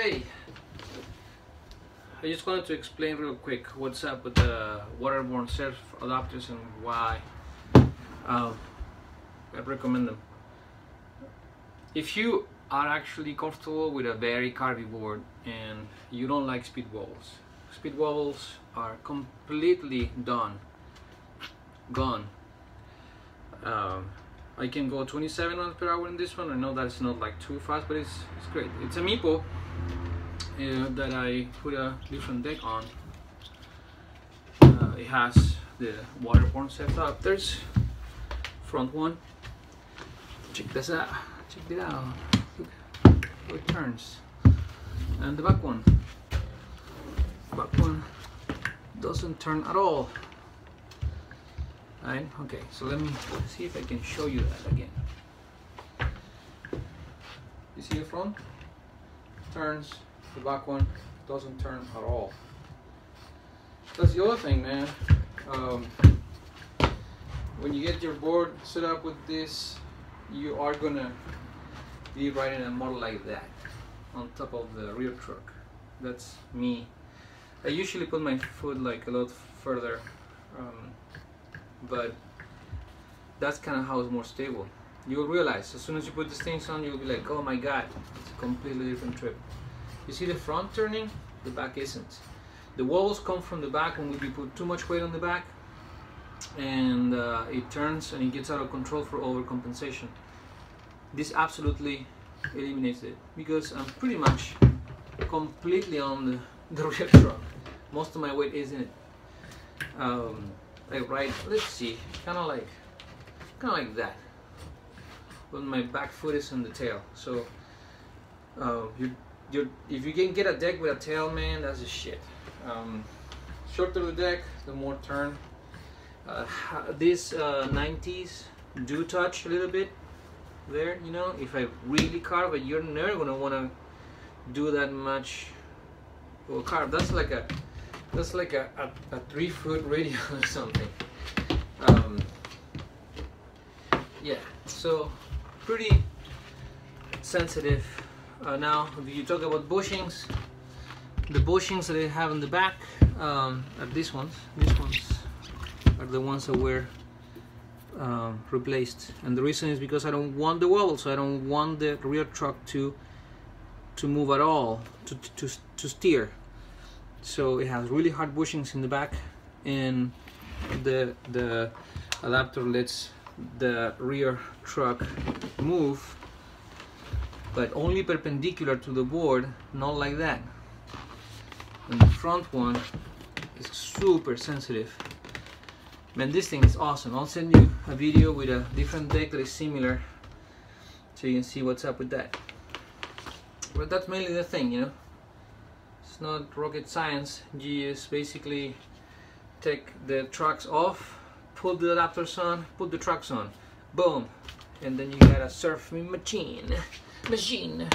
Hey, I just wanted to explain real quick what's up with the waterborne surf adapters and why um, I recommend them. If you are actually comfortable with a very carvy board and you don't like speed wobbles, speed wobbles are completely done, gone. Um, I can go 27 miles per hour in this one. I know that's not like too fast, but it's, it's great. It's a Meepo uh, that I put a different deck on. Uh, it has the waterborne setup. There's front one. Check this out. Check it out. Look how it turns. And the back one. Back one doesn't turn at all. Right? Okay, so let me see if I can show you that again. You see the front? Turns. The back one doesn't turn at all. That's the other thing, man. Um, when you get your board set up with this, you are gonna be riding a model like that on top of the rear truck. That's me. I usually put my foot like a lot further, um, but that's kind of how it's more stable. You'll realize as soon as you put these things on, you'll be like, oh my god, it's a completely different trip. You see the front turning, the back isn't. The walls come from the back and when we put too much weight on the back and uh, it turns and it gets out of control for overcompensation. This absolutely eliminates it because I'm pretty much completely on the, the rear truck. Most of my weight is in it. Um, I ride, let's see, kind of like, kind of like that. When my back foot is on the tail. So uh, you you if you can get a deck with a tail, man, that's a shit. Um, shorter the deck, the more turn. Uh, these uh, 90s do touch a little bit there, you know. If I really carve it, you're never gonna wanna do that much. Well, carve. That's like a that's like a, a, a three foot radius or something. Um, yeah, so pretty sensitive uh, now if you talk about bushings. The bushings that I have in the back um, are these ones. These ones are the ones that were um, replaced. And the reason is because I don't want the wobble so I don't want the rear truck to to move at all to, to, to steer. So it has really hard bushings in the back and the the adapter lets the rear truck move but only perpendicular to the board not like that. And the front one is super sensitive. Man this thing is awesome. I'll send you a video with a different deck that is similar so you can see what's up with that. But that's mainly the thing you know? It's not rocket science. You just basically take the trucks off pull the adapters on put the trucks on. Boom. And then you got a surfing machine machine